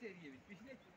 seviye bitmiş. Neyse